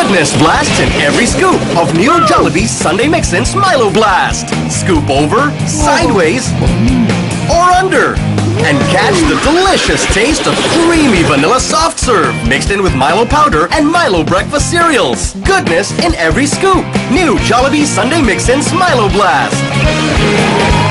Goodness blasts in every scoop of new Jollibee's Sundae Mix-Ins Milo Blast. Scoop over, sideways, or under. And catch the delicious taste of creamy vanilla soft serve mixed in with Milo powder and Milo breakfast cereals. Goodness in every scoop. New Jollibee Sundae Mix-Ins Milo Blast.